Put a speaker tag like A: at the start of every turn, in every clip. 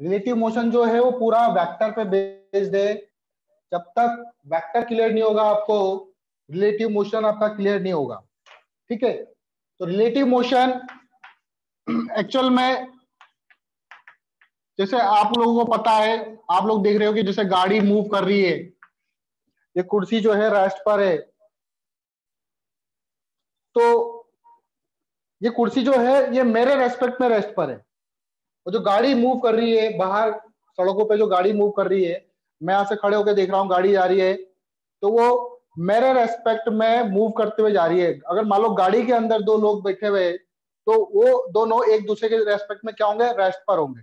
A: Relative motion जो है वो पूरा वेक्टर पे बेस्ड है। जब तक वेक्टर क्लियर नहीं होगा आपको रिलेटिव मोशन आपका क्लियर नहीं होगा। ठीक है? तो रिलेटिव मोशन एक्चुअल में, जैसे आप लोगों को पता है, आप लोग देख रहे हो कि जैसे गाड़ी मूव कर रही है। ये कुर्सी जो है रेस्ट पर है। तो ये कुर्सी जो है, ये मेरे रेस्पेक्ट में रेस्ट पर है। और जो गाड़ी मूव कर रही है, बाहर सड़कों पे जो गाड़ी मूव कर रही है, मैं यहाँ से खड़े होकर देख रहा हूँ, गाड़ी जा रही है तो वो मेरे रेस्पेक्ट में मूव करते हुए जा रही है। अगर मान लो गाड़ी के अंदर दो लोग बैठे हुए तो वो दोनों एक दूसरे के रेस्पेक्ट में क्या होंगे? रेस्ट पर होंगे।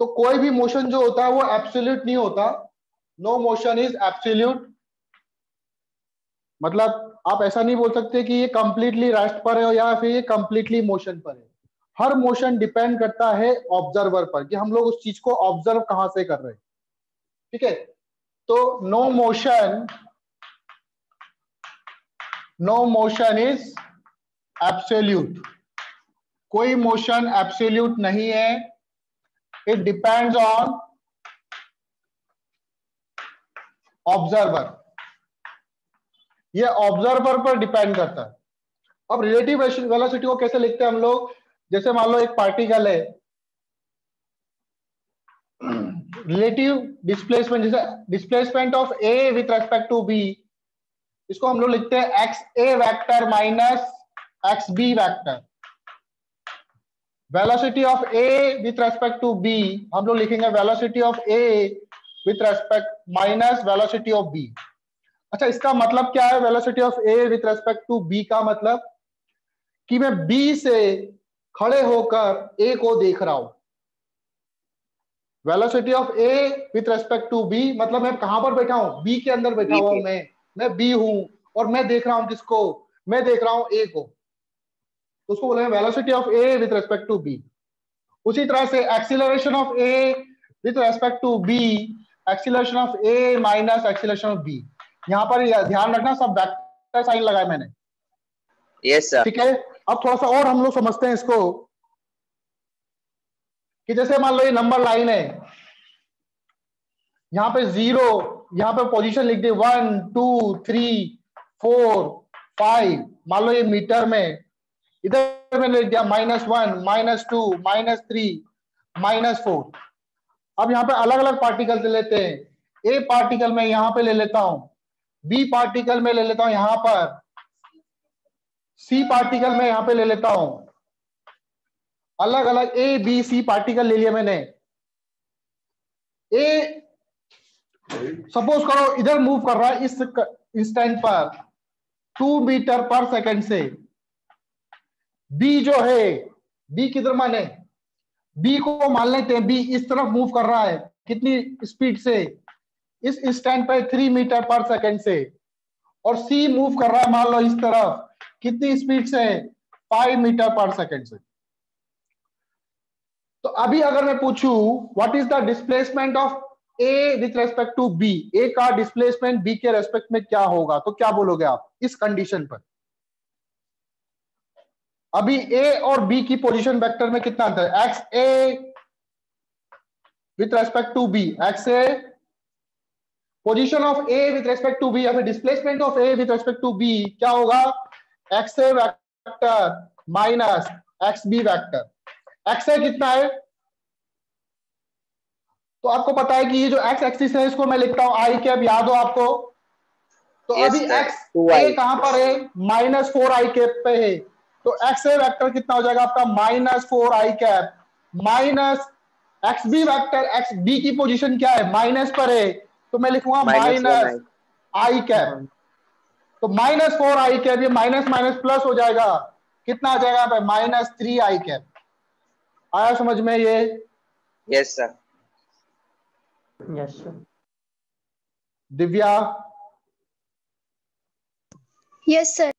A: तो कोई भी मोशन जो होता है, वो एब्सोल्यूट नहीं होता। नो मोशन इज़ एब्सोल्यूट मतलब आप ऐसा नहीं बोल सकते कि ये कंप्लीटली रेस्ट पर है या फिर ये कंप्लीटली मोशन पर है। हर मोशन डिपेंड करता है ऑब्जर्वर पर कि हम लोग उस चीज़ को ऑब्ज़र्व कहाँ से कर रहे हैं। ठीक है? तो no motion no motion is absolute कोई मोशन एब्सोल्यूट नहीं है। इट डिपेंड्स ऑन ऑब्जर्वर ये ऑब्जर्वर पर डिपेंड करता है। अब रिलेटिव वेलोसिटी को कैसे लिखते हैं हम लोग? जैसे मान लो एक पार्टिकल है रिलेटिव डिस्प्लेसमेंट जैसे displacement of A with respect to B इसको हम लोग लिखते हैं X A vector minus X B vector velocity of A with respect to B हम लोग लिखेंगे velocity of A with respect minus velocity of B अच्छा इसका मतलब क्या है velocity of A with respect to B का मतलब? कि मैं बी से खड़े होकर ए को देख रहा हूँ। Velocity of A with respect to B मतलब मैं कहाँ पर बैठा हूँ? बी के अंदर बैठा हुआ मैं मैं बी हूँ और मैं देख रहा हूँ किसको मैं देख रहा हूँ ए को। तो उसको बोलेंगे velocity of A with respect to B उसी तरह से acceleration of A with respect to B acceleration of A minus acceleration of B यहाँ पर ध्यान रखना सब वेक्टर साइन लगाए मैंने।
B: यस सर
A: ठीक है? अब थोड़ा सा और हम लोग समझते हैं इसको, कि जैसे मान लो ये नंबर लाइन है, यहाँ पे ज़ीरो यहाँ पे पोजीशन लिख दे one two three four five मान लो ये मीटर में, इधर मैंने लिख दिया minus one minus two minus three minus four अब यहाँ पे अलग अलग पार्टिकल लेते हैं। ए पार्टिकल में यहाँ पे ले लेता हूँ बी पार्टिकल में ले लेता हूँ यहाँ पर सी पार्टिकल मैं यहाँ पे ले लेता हूँ। अलग अलग ए बी सी पार्टिकल ले लिया मैंने। ए सपोज़ करो इधर मूव कर रहा है इस इंस्टेंट पर। टू मीटर पर सेकंड से। बी जो है बी किधर माने? बी को मान लेते हैं बी इस तरफ़ मूव कर रहा है कितनी स्पीड से? इस इंस्टेंट पर थ्री मीटर पर सेकंड से। और सी मूव कर रहा है, मान लो इस तरफ़। कितनी स्पीड से फाइव मीटर पर सेकंड से। तो अभी अगर मैं पूछूँ what is the displacement of A with respect to B A का डिस्प्लेसमेंट बी के रेस्पेक्ट में क्या होगा? तो क्या बोलोगे आप? इस कंडीशन पर। अभी ए और बी की पोजीशन वेक्टर में कितना अंतर है? X A with respect to B X A position of A with respect to B या फिर displacement of A with respect to B क्या होगा? X A vector minus X B vector X A कितना है? तो आपको पता है कि ये जो एक्स एक्सिस है इसको मैं लिखता हूँ आई कैप याद हो आपको? तो अभी एक्स ए कहाँ पर है? माइनस फोर आई कैप पे है। तो एक्स ए वैक्टर कितना हो जाएगा आपका? Minus four I cap minus X B vector X B की पोजीशन क्या है? माइनस पर है। तो मैं लिखूँगा माइनस आई कैप तो माइनस फोर आई कैप ये माइनस माइनस प्लस हो जाएगा। कितना आ जाएगा पे? माइनस थ्री आई कैप आया समझ में ये?
B: Yes sir
C: yes sir
A: Divya?
D: Yes sir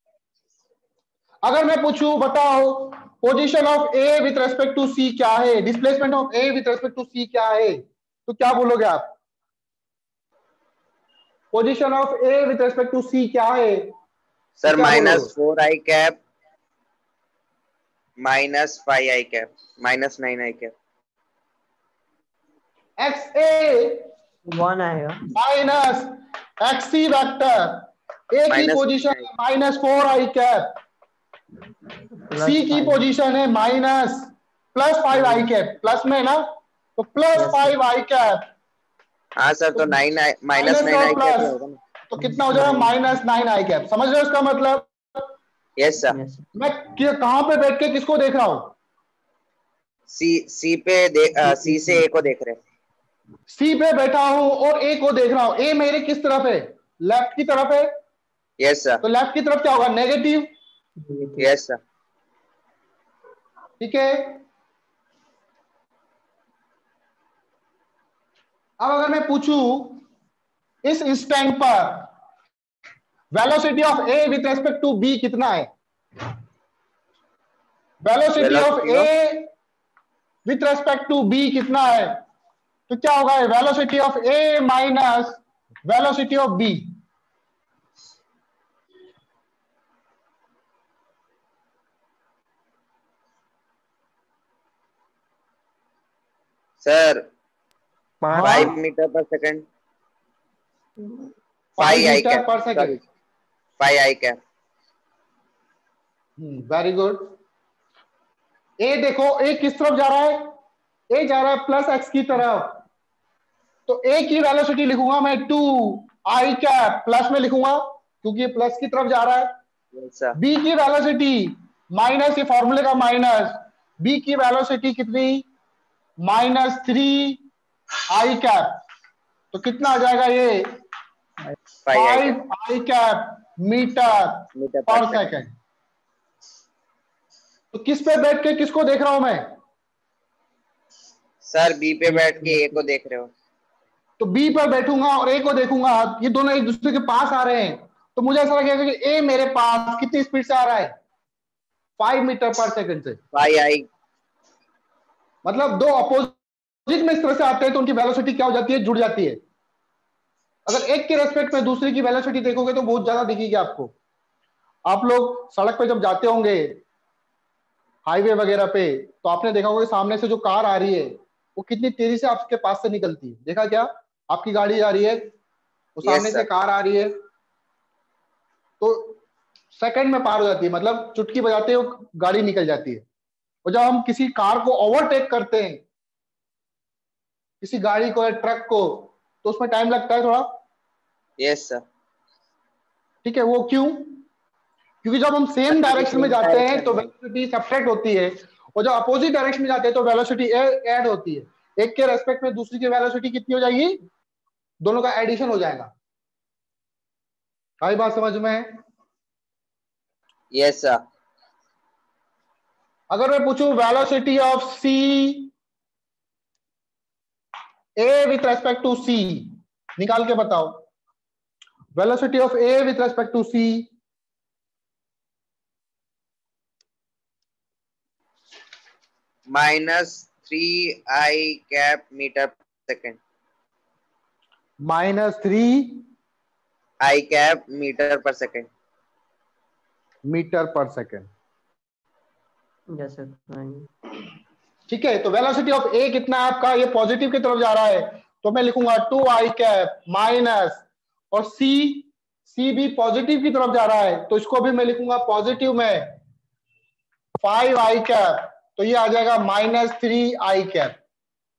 A: अगर मैं पूछूँ बताओ position of A with respect to C क्या है? Displacement of A with respect to C क्या है? तो क्या बोलोगे आप? Position of A with respect to C क्या है?
B: Sir minus four I cap minus five I cap minus nine I cap
A: X A
C: one आएगा
A: minus X C vector A की पोजीशन है minus four I cap C की position है minus plus five I cap plus में ना? तो plus five आई cap
B: हाँ sir तो नाइन माइनस नाइन आई ना?
A: तो कितना हो जाएगा? माइनस नाइन आई कैप समझ रहे हो इसका मतलब?
B: यस सर
A: मैं कहाँ पे बैठ के किसको देख रहा हूँ?
B: सी सी पे सी से ए को देख रहे हैं।
A: सी पे बैठा हूँ और ए को देख रहा हूँ। ए मेरे किस तरफ़ है? लेफ़्ट की तरफ़ है?
B: यस सर
A: तो लेफ़्ट की तरफ़ क्या होगा? नेगेटिव
B: यस सर
A: ठीक है? अब अगर मैं पूछूँ इस इंस्टेंट पर velocity of A with respect to B कितना है? Velocity of A with respect to B कितना है? तो क्या होगा? Velocity of A minus velocity of B
B: sir five meter per second. Five I cap
A: per second.
B: Five I cap
A: very good A देखो A किस तरफ़ जा रहा है? ए जा रहा है प्लस एक्स की तरफ़। तो ए की वेलोसिटी लिखूँगा मैं टू आई कैप प्लस में लिखूँगा क्योंकि ये प्लस की तरफ़ जा रहा है। बी की वेलोसिटी माइनस ये फॉर्मूले का माइनस बी की वेलोसिटी कितनी? माइनस थ्री आई कैप तो कितना आ जाएगा ये?
B: Five I
A: cap meter per
B: second
A: तो किस पे बैठ के किसको देख रहा हूँ मैं?
B: सर बी पे बैठ के ए को देख रहे हो।
A: तो बी पर बैठूँगा और ए को देखूँगा। ये दोनों एक दूसरे के पास आ रहे हैं। तो मुझे ऐसा लगेगा कि ए मेरे पास कितनी स्पीड से आ रहा है? फाइव मीटर पर सेकंड से।
B: फाइव आई
A: मतलब दो अपोजिट में इस तरह से आते हैं तो उनकी वेलोसिटी क्या हो जाती है? जुड़ जाती है। अगर एक के रेस्पेक्ट में दूसरे की वेलोसिटी देखोगे तो बहुत ज़्यादा दिखेगी आपको। आप लोग सड़क पे जब जाते होंगे हाईवे वगैरह पे तो आपने देखा होगा सामने से जो कार आ रही है वो कितनी तेज़ी से आपके पास से निकलती है। देखा क्या? आपकी गाड़ी आ रही है वो
B: Yes,
A: सामने से कार आ रही है तो सेकंड में पार हो जाती है। मतलब चुटकी बजाते ही गाड़ी निकल जाती है। और जब हम किसी कार को ओवरटेक करते हैं किसी गाड़ी को या ट्रक को तो उसमें टाइम लगता है थोड़ा?
B: यस सर
A: ठीक है वो क्यों? क्योंकि जब हम सेम डायरेक्शन में जाते हैं तो वेलोसिटी सेपरेट होती है और जब अपोजिट डायरेक्शन में जाते हैं तो वेलोसिटी ऐड होती है। एक के रेस्पेक्ट में दूसरी की वेलोसिटी कितनी हो जाएगी? दोनों का एडिशन हो जाएगा। आई बात समझ में है?
B: यस सर
A: अगर मैं पूछूँ velocity of C A with respect to C निकाल के बताओ। Velocity of A with respect to C
B: minus three I cap meter second
A: minus three
B: I cap meter per second
A: meter per second
C: yes sir
A: ठीक है तो velocity of ए कितना है आपका? ये पॉजिटिव की तरफ़ जा रहा है। तो मैं लिखूँगा टू आई कैप माइनस और सी सी भी पॉजिटिव की तरफ़ जा रहा है। तो इसको भी मैं लिखूँगा पॉजिटिव में। फाइव आई कैप तो ये आ जाएगा माइनस थ्री आई कैप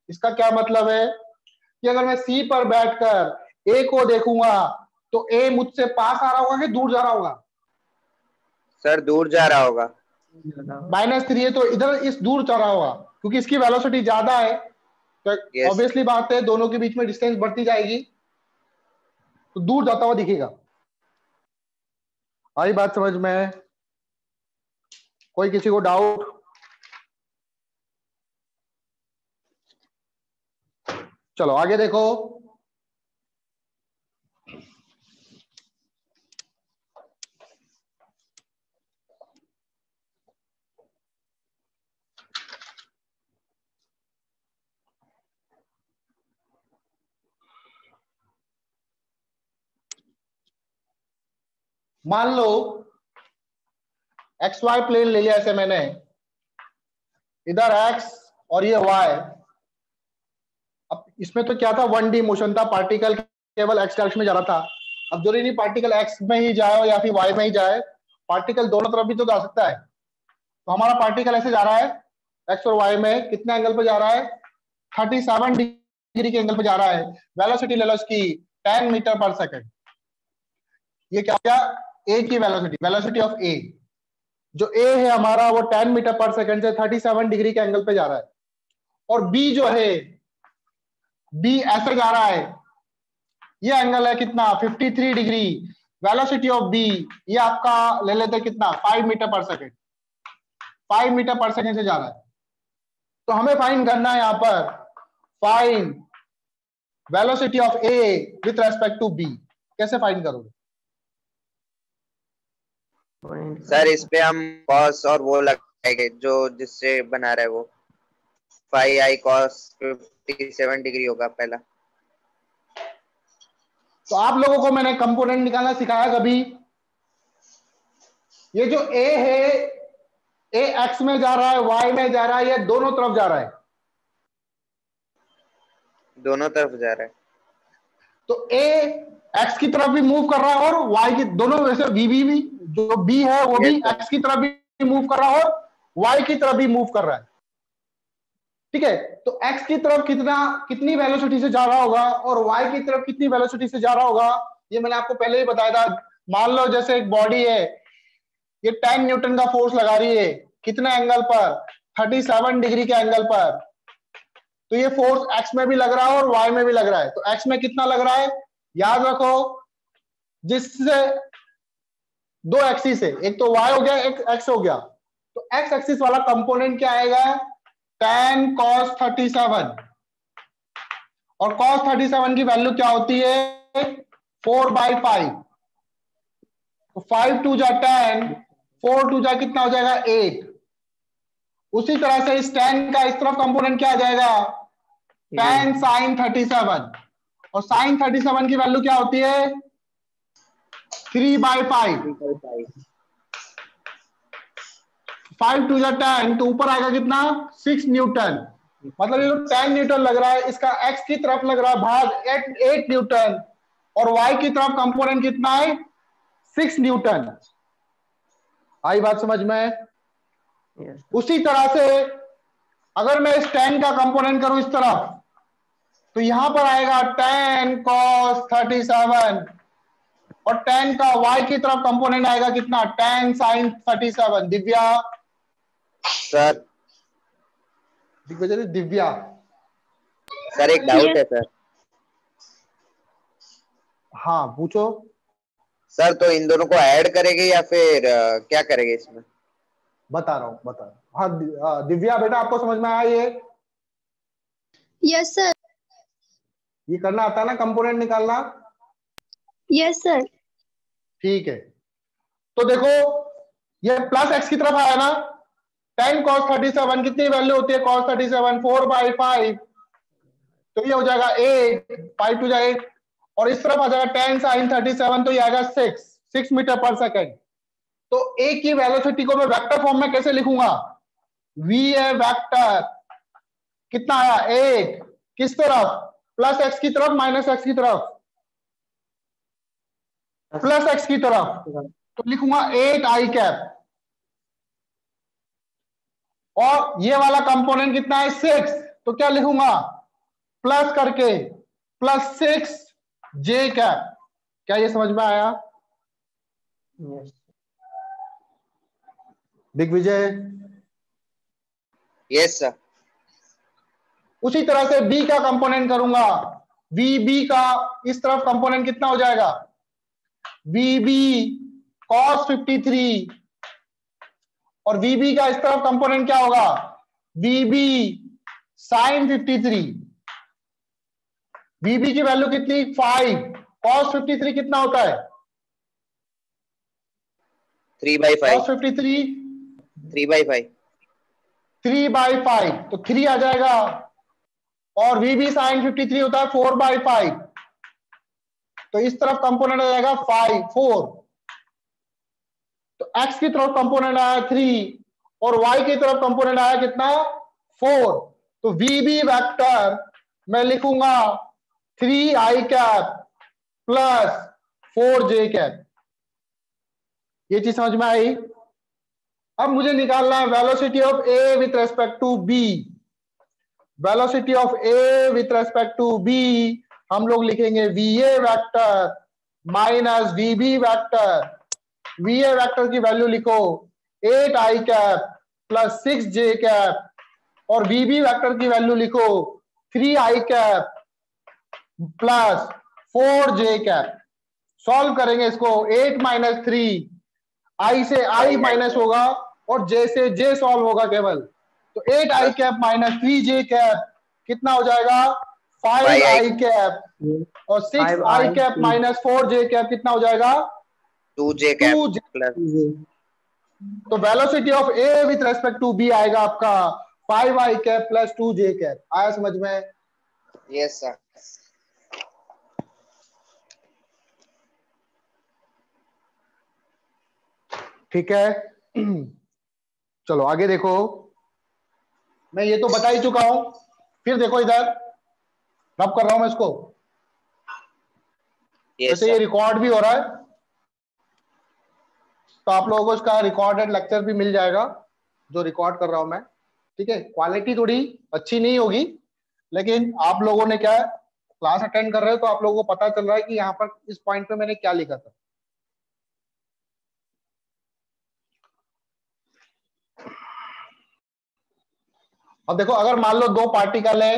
A: इसका क्या मतलब है? कि अगर मैं सी पर बैठकर ए को देखूँगा तो ए मुझसे पास आ रहा होगा कि दूर जा रहा होगा?
B: सर दूर जा रहा होगा।
A: माइनस थ्री है तो इधर इस दूर जा रहा होगा। क्योंकि इसकी वेलोसिटी ज़्यादा है तो ऑब्वियसली Yes. बात है दोनों के बीच में डिस्टेंस बढ़ती जाएगी। तो दूर जाता हुआ दिखेगा। आई बात समझ में कोई किसी को डाउट चलो आगे देखो। मान लो एक्स वाई प्लेन ले लिया ऐसे मैंने। इधर एक्स और ये वाई अब इसमें तो क्या था? वन डी मोशन था। पार्टिकल केवल एक्स डायरेक्शन में जा रहा था। अब ज़रूरी नहीं पार्टिकल एक्स में ही जाए या फिर वाई में ही जाए। पार्टिकल दोनों तरफ़ भी तो जा सकता है। तो हमारा पार्टिकल ऐसे जा रहा है। एक्स और वाई में कितने एंगल पे जा रहा है? थर्टी सेवन डिग्री के एंगल पे जा रहा है। वेलोसिटी ले लो इसकी टेन मीटर पर सेकेंड ये क्या क्या ए की वेलोसिटी वेलोसिटी ऑफ़ ए जो ए है हमारा, वो टेन मीटर पर सेकेंड से थर्टी सेवन डिग्री के एंगल पे जा रहा है। और बी जो है बी ऐसे जा रहा है। ये एंगल है कितना? 53 डिग्री वेलोसिटी ऑफ़ बी ये आपका ले लेते कितना? 5 meter per second 5 meter per second से जा रहा है। तो हमें फाइन करना है यहाँ पर। Find velocity of A with respect to B कैसे फाइन करोगे?
B: सर इस पे हम कॉस और वो लगाएँगे जो जिससे बना रहा है वो। Five I cos fifty seven degree होगा पहला।
A: तो आप लोगों को मैंने कंपोनेंट निकालना सिखाया कभी। ये जो ए है ए एक्स में जा रहा है वाई में जा रहा है या दोनों तरफ़ जा रहा है।
B: दोनों तरफ़ जा रहा है।
A: तो ए एक्स की तरफ़ भी मूव कर रहा है और वाई की दोनों वैसे बी बी भी। जो बी है वो भी एक्स की तरफ़ भी मूव कर रहा है और वाई की तरफ़ भी मूव कर रहा है। ठीक है? तो एक्स की तरफ़ कितना कितनी वेलोसिटी से जा रहा होगा और वाई की तरफ़ कितनी वेलोसिटी से जा रहा होगा ये मैंने आपको पहले ही बताया था। मान लो जैसे एक बॉडी है ये टेन न्यूटन का फोर्स लगा रही है कितने एंगल पर? थर्टी सेवन डिग्री के एंगल पर। तो ये फोर्स एक्स में भी लग रहा है और वाई में भी लग रहा है। तो एक्स में कितना लग रहा है? याद रखो जिससे दो एक्सिस है। एक तो वाई हो गया एक एक्स हो गया। तो एक्स एक्सिस वाला कंपोनेंट क्या आएगा? टेन कॉस थर्टी सेवन और कॉस थर्टी सेवन की वैल्यू क्या होती है? फोर बाई फाइव तो फाइव टू जा टेन फोर टू जा कितना हो जाएगा? एट उसी तरह से इस टेन का इस तरफ़ कंपोनेंट क्या आ जाएगा? टेन साइन थर्टी सेवन और साइन थर्टी सेवन की वैल्यू क्या होती है? Three by five five two या टेन तो ऊपर आएगा कितना? सिक्स न्यूटन मतलब ये जो टेन न्यूटन लग रहा है इसका एक्स की तरफ़ लग रहा है भाग एट एट न्यूटन और वाई की तरफ़ कंपोनेंट कितना है? सिक्स न्यूटन आई बात समझ में?
C: Yes.
A: उसी तरह से अगर मैं इस टेन का कंपोनेंट करूँ इस तरफ़ तो यहाँ पर आएगा टेन कॉस थर्टी सेवन और टेन का वाई की तरफ़ कंपोनेंट आएगा कितना? Ten sine thirty seven Divya
B: sir
A: Digvijay Divya.
B: Sir एक डाउट है सर
A: हाँ पूछो।
B: सर तो इन दोनों को ऐड करेंगे या फिर अ, क्या करेंगे इसमें?
A: बता रहा हूँ बता रहा हूँ। हाँ हाँ, दिव्या बेटा आपको समझ में आया ये?
D: यस सर
A: ये करना आता है ना कंपोनेंट निकालना?
D: यस सर
A: ठीक है। तो देखो, ये प्लस एक्स की तरफ़ आया ना। टेन कॉस थर्टी सेवन कितनी वैल्यू होती है? Cos thirty seven four by five तो ये हो जाएगा एट फाइव टू जाए और इस तरफ़ आ जाएगा टेन साइन थर्टी सेवन तो ये आएगा six six meter per second तो ए की वेलोसिटी को मैं वेक्टर फॉर्म में कैसे लिखूँगा? वी ए वेक्टर कितना आया? एट किस तरफ़? प्लस एक्स की तरफ़ माइनस एक्स की तरफ़। प्लस एक्स की तरफ़। तो लिखूँगा एट आई कैप और ये वाला कंपोनेंट कितना है? सिक्स तो क्या लिखूँगा? प्लस करके प्लस सिक्स जे कैप क्या ये समझ में आया?
C: Yes.
A: दिग्विजय
B: यस सर
A: उसी तरह से बी का कंपोनेंट करूँगा। वी बी का इस तरफ़ कंपोनेंट कितना हो जाएगा? V B cos fifty three और वी बी का इस तरफ़ कंपोनेंट क्या होगा? V B sine fifty three V B की वैल्यू कितनी? फाइव कॉस फिफ्टी थ्री कितना होता है?
B: Three by
A: cos
B: five
A: fifty three
B: three by five
A: three by five तो थ्री आ जाएगा। और V B sine fifty three होता है फोर बाई फाइव तो इस तरफ़ कंपोनेंट आ जाएगा फाइव फोर तो एक्स की तरफ़ कंपोनेंट आया थ्री और वाई की तरफ़ कंपोनेंट आया कितना? फोर तो वी बी वैक्टर मैं लिखूँगा three I cap plus four J cap ये चीज़ समझ में आई? अब मुझे निकालना है velocity of A with respect to B velocity of A with respect to B हम लोग लिखेंगे V A vector minus V B vector V A vector की वैल्यू लिखो eight I cap plus six J cap और we B vector की value लिखो three I cap plus four J cap solve करेंगे इसको एट माइनस थ्री आई से I minus होगा और जे से जे सॉल्व होगा केवल. तो eight I cap minus three J cap कितना हो जाएगा? फाइव आई कैप और six I cap minus four J cap कितना हो जाएगा?
B: टू जे कैप
A: तो velocity of A with respect to B आएगा आपका। Five I cap plus two J cap आया समझ में?
B: यस सर
A: ठीक है। चलो आगे देखो। मैं ये तो बता ही चुका हूँ। फिर देखो इधर। रब कर रहा हूँ मैं इसको। वैसे ये रिकॉर्ड भी हो रहा है। तो आप लोगों को इसका रिकॉर्डेड लेक्चर भी मिल जाएगा जो रिकॉर्ड कर रहा हूँ मैं। ठीक है? क्वालिटी थोड़ी अच्छी नहीं होगी लेकिन आप लोगों ने क्या क्लास अटेंड कर रहे हो तो आप लोगों को पता चल रहा है कि यहाँ पर इस पॉइंट पे मैंने क्या लिखा था। अब देखो अगर मान लो दो पार्टिकल है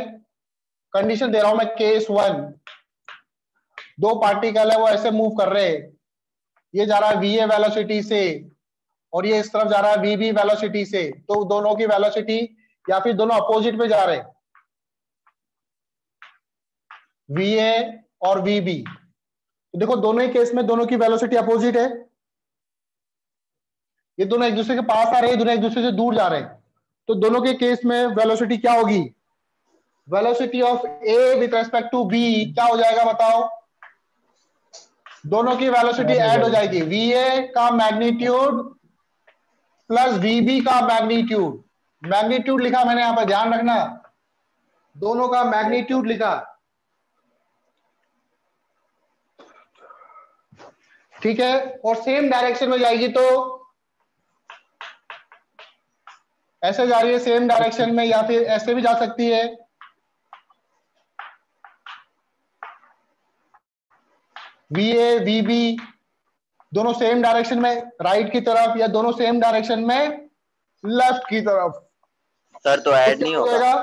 A: कंडीशन दे रहा हूँ मैं केस वन दो पार्टिकल है वो ऐसे मूव कर रहे हैं। ये जा रहा है वी ए वेलोसिटी से और ये इस तरफ़ जा रहा है वी बी वेलोसिटी से। तो दोनों की वेलोसिटी या फिर दोनों अपोजिट में जा रहे वी ए और वी बी तो देखो, दोनों ही केस में दोनों की वेलोसिटी अपोजिट है। ये दोनों एक दूसरे के पास आ रहे हैं, दोनों एक दूसरे से दूर जा रहे हैं। तो दोनों के केस में वेलोसिटी क्या होगी? Velocity of A with respect to B क्या हो जाएगा बताओ? दोनों की वेलोसिटी ऐड हो जाएगी। वी ए का मैग्नीट्यूड प्लस वी बी का मैग्नीट्यूड मैग्नीट्यूड लिखा मैंने यहाँ पर ध्यान रखना। दोनों का मैग्नीट्यूड लिखा। ठीक है? और सेम डायरेक्शन में जाएगी तो ऐसे जा रही है सेम डायरेक्शन में या फिर ऐसे भी जा सकती है। वी ए वी बी दोनों सेम डायरेक्शन में राइट right की तरफ़ या दोनों सेम डायरेक्शन में लेफ़्ट की तरफ़।
B: सर तो ऐड नहीं होगा।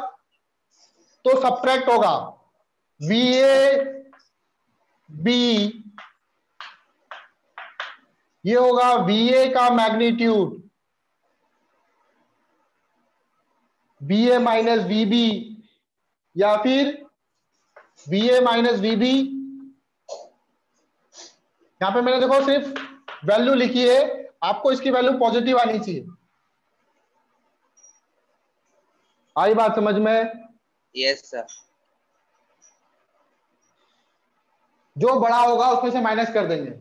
A: तो सब्ट्रैक्ट होगा। वी ए बी ये होगा वी ए का magnitude B A minus V B या फिर B A minus V B यहाँ पे मैंने देखो सिर्फ़ वैल्यू लिखी है आपको इसकी वैल्यू पॉजिटिव आनी चाहिए। आई बात समझ में?
B: यस सर
A: जो बड़ा होगा उसमें से माइनस कर देंगे।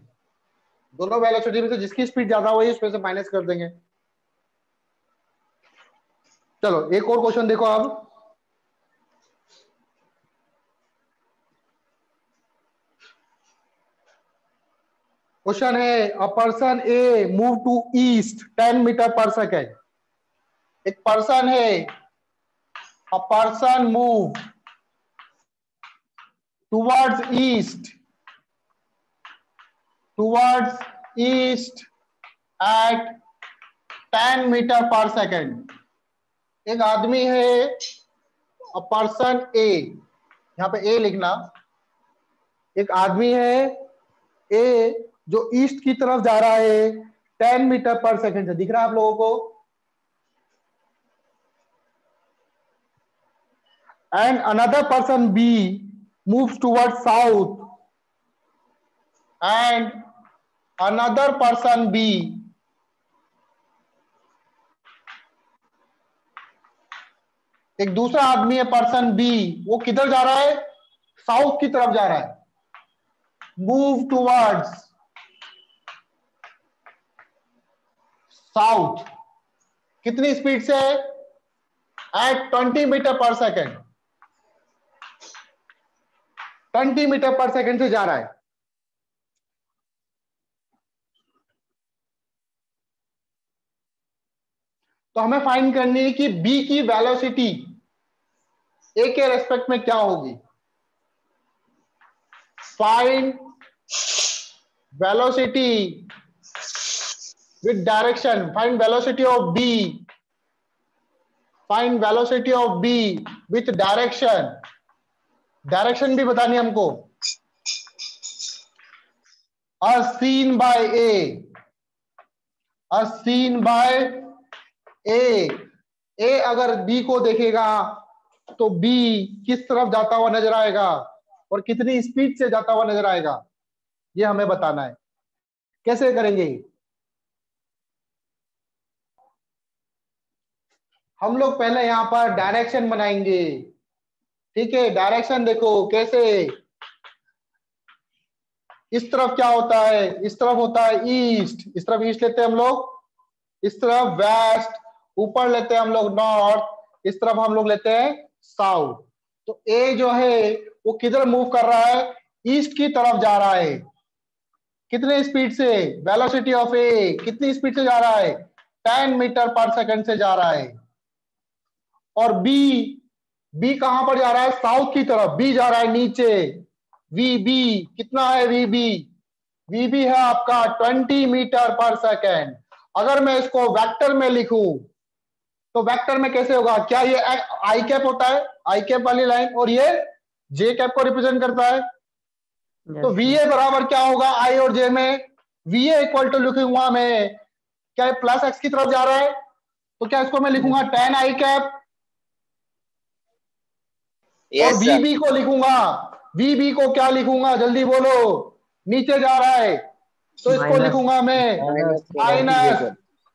A: दोनों वेलोसिटी में से जिसकी स्पीड ज़्यादा हुई उसमें से माइनस कर देंगे। चलो एक और क्वेश्चन देखो अब। क्वेश्चन है a person A move to east ten meter per second एक पर्सन है a person move towards east towards east at ten meter per second एक आदमी है अ पर्सन ए यहाँ पे ए लिखना। एक आदमी है ए जो ईस्ट की तरफ़ जा रहा है, टेन मीटर पर सेकेंड से दिख रहा है आप लोगों को। And another person B moves toward south and another person B एक दूसरा आदमी है पर्सन बी वो किधर जा रहा है? साउथ की तरफ़ जा रहा है। Move towards south. कितनी स्पीड से है? At twenty meter per second twenty meter per second से जा रहा है। तो हमें फाइंड करनी है कि बी की वेलोसिटी ए के रेस्पेक्ट में क्या होगी? Find velocity with direction find velocity of B find velocity of B with direction direction भी बतानी हमको। अ seen by A uh seen by A A अगर बी को देखेगा तो बी किस तरफ़ जाता हुआ नज़र आएगा और कितनी स्पीड से जाता हुआ नज़र आएगा, ये हमें बताना है। कैसे करेंगे? हम लोग पहले यहाँ पर डायरेक्शन बनाएँगे। ठीक है? डायरेक्शन देखो, कैसे? इस तरफ़ क्या होता है? इस तरफ़ होता है ईस्ट इस तरफ़ ईस्ट लेते हैं हम लोग। इस तरफ़ वेस्ट ऊपर लेते हैं हम लोग नॉर्थ इस तरफ़ हम लोग लेते हैं साउथ तो ए जो है, वो किधर मूव कर रहा है? ईस्ट की तरफ़ जा रहा है। कितने स्पीड से? वेलोसिटी ऑफ़ ए कितनी स्पीड से जा रहा है? टेन मीटर पर सेकंड से जा रहा है। और बी बी कहाँ पर जा रहा है? साउथ की तरफ़। बी जा रहा है नीचे। वी बी कितना है वी बी वी बी है आपका ट्वेंटी मीटर पर सेकेंड अगर मैं इसको वेक्टर में लिखूं तो वेक्टर में कैसे होगा? क्या ये आई कैप होता है? आई कैप वाली लाइन और ये जे कैप को रिप्रेजेंट करता है। Yes. तो वी ए बराबर क्या होगा? आई और जे में। वी ए इक्वल टू लिखूँगा मैं। क्या प्लस एक्स की तरफ़ जा रहा है? तो क्या इसको मैं लिखूँगा? टेन आई कैप yes, और वी बी को लिखूँगा। वी बी को क्या लिखूँगा? जल्दी बोलो। नीचे जा रहा है। तो इसको लिखूँगा मैं। माइनस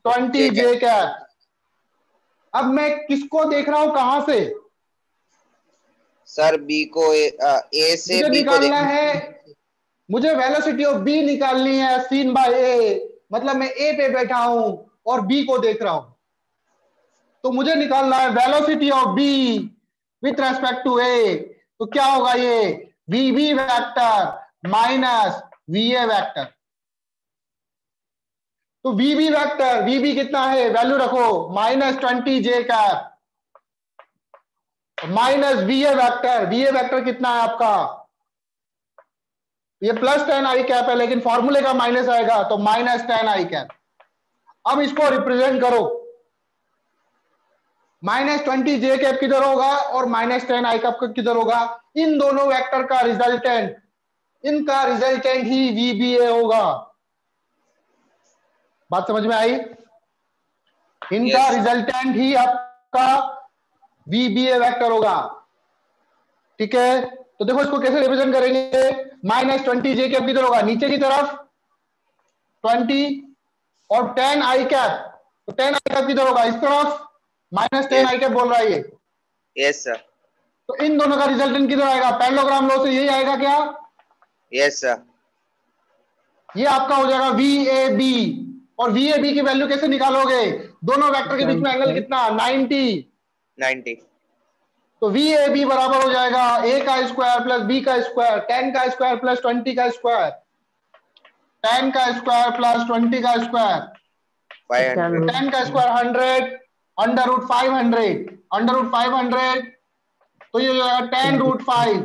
A: ट्वेंटी जे कैप अब मैं किसको देख रहा हूँ? कहाँ से?
B: सर बी को ए, आ, ए से
A: मुझे बी निकालना को है। मुझे वेलोसिटी ऑफ़ बी निकालनी है सीन बाय ए मतलब मैं ए पे बैठा हूँ और बी को देख रहा हूँ। तो मुझे निकालना है velocity of B with respect to A तो क्या होगा ये? V B vector minus V A vector तो V B vector V B कितना है? वैल्यू रखो minus twenty J cap minus V A vector V A vector कितना है आपका? ये प्लस टेन आई कैप है, लेकिन फॉर्मूले का माइनस आएगा तो माइनस टेन आई कैप अब इसको रिप्रेजेंट करो। माइनस ट्वेंटी जे कैप किधर होगा और माइनस टेन आई कैप का किधर होगा? इन दोनों वेक्टर का रिजल्टेंट इनका रिजल्टेंट ही वी बी ए होगा। बात समझ में आई? इनका yes. रिजल्टेंट ही आपका वीबीए वेक्टर होगा। ठीक है? तो देखो इसको कैसे रिप्रेजेंट करेंगे? माइनस ट्वेंटी जे कैप किधर होगा? नीचे की तरफ़। ट्वेंटी और टेन आई कैप तो टेन आई कैप किधर होगा? इस तरफ़। माइनस टेन आई कैप बोल रहा है ये।
B: यस सर
A: तो इन दोनों का रिजल्टेंट किधर आएगा? पैरलोग्राम लो से यही आएगा क्या?
B: यस सर
A: ये आपका हो जाएगा वी ए बी और वी ए बी की वैल्यू कैसे निकालोगे? दोनों वेक्टर के बीच में एंगल कितना? 90
B: 90
A: तो वी ए बी बराबर हो जाएगा ए का स्क्वायर प्लस बी का स्क्वायर टेन का स्क्वायर प्लस ट्वेंटी का स्क्वायर टेन का स्क्वायर प्लस ट्वेंटी का स्क्वायर टेन का square hundred under root five hundred under root five hundred तो ये हो जाएगा ten root five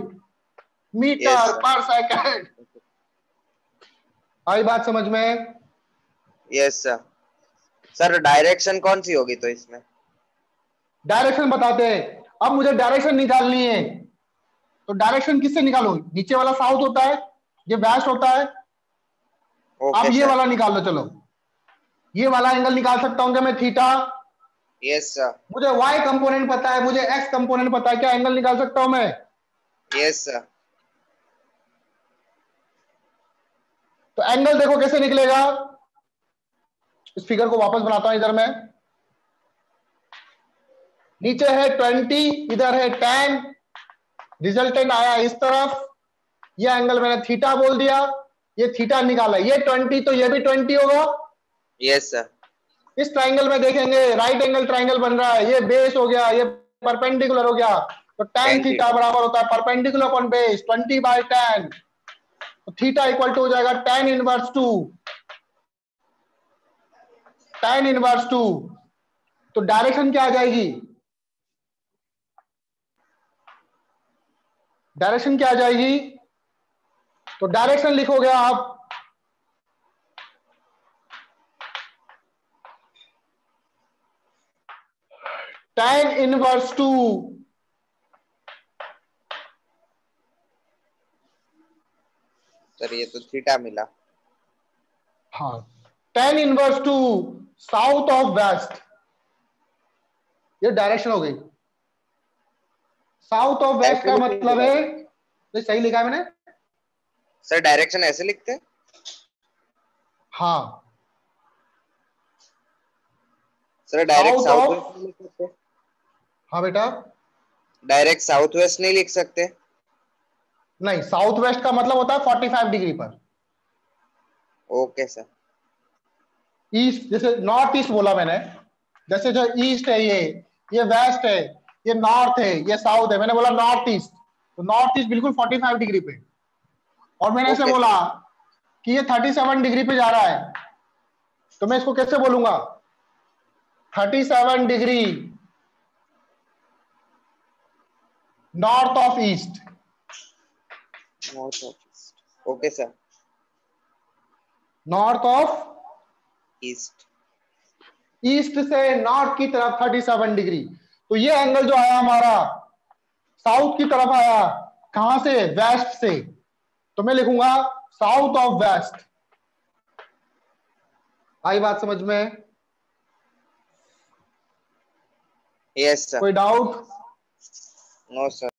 A: meter per second आई बात समझ में?
B: यस सर सर डायरेक्शन कौन सी होगी तो इसमें?
A: डायरेक्शन बताते हैं। अब मुझे डायरेक्शन निकालनी है। तो डायरेक्शन किससे निकालो? नीचे वाला साउथ होता है ये वेस्ट होता है। अब ये वाला निकाल लो चलो। ये वाला एंगल निकाल सकता हूँ क्या मैं? थीटा।
B: यस सर
A: मुझे वाई कंपोनेंट पता है मुझे एक्स कंपोनेंट पता है क्या एंगल निकाल सकता हूँ मैं?
B: यस सर
A: तो एंगल देखो कैसे निकलेगा? इस फिगर को वापस बनाता हूँ इधर में। नीचे है ट्वेंटी इधर है टेन रिजल्टेंट आया इस तरफ़। ये एंगल मैंने थीटा बोल दिया ये थीटा निकाला। ये ट्वेंटी तो ये भी ट्वेंटी होगा?
B: यस सर
A: इस ट्राइंगल में देखेंगे राइट एंगल ट्राइंगल बन रहा है ये बेस हो गया ये परपेंडिकुलर हो गया। तो टेन थीटा बराबर होता है perpendicular upon base twenty by ten तो थीटा इक्वल टू हो जाएगा tan inverse two tan inverse two तो डायरेक्शन क्या आ जाएगी? डायरेक्शन क्या आ जाएगी? तो डायरेक्शन लिखोगे आप टेन इनवर्स टू
B: सर ये तो थीटा मिला।
A: हाँ tan inverse two south of west ये डायरेक्शन हो गई। साउथ ऑफ़ वेस्ट का मतलब है तो सही लिखा है मैंने?
B: सर डायरेक्शन ऐसे लिखते हैं?
A: हाँ।
B: सर डायरेक्ट साउथ
A: हाँ बेटा?
B: डायरेक्ट साउथ वेस्ट नहीं लिख सकते।
A: नहीं साउथ वेस्ट का मतलब होता है फोर्टी फाइव डिग्री पर।
B: ओके सर
A: ईस्ट जैसे नॉर्थ ईस्ट बोला मैंने जैसे जो ईस्ट है ये ये वेस्ट है ये नॉर्थ है ये साउथ है मैंने बोला नॉर्थ ईस्ट तो नॉर्थ ईस्ट बिल्कुल 45 डिग्री पे। और मैंने ऐसे बोला कि ये 37 डिग्री पे जा रहा है तो मैं इसको कैसे बोलूँगा? 37 degree north of east
B: north of east okay sir
A: north of
B: east
A: east से नॉर्थ की तरफ़ 37 डिग्री तो ये एंगल जो आया हमारा साउथ की तरफ़ आया कहाँ से? वेस्ट से. तो मैं लिखूँगा साउथ ऑफ़ वेस्ट आई बात समझ में?
B: यस सर
A: कोई डाउट
B: नो सर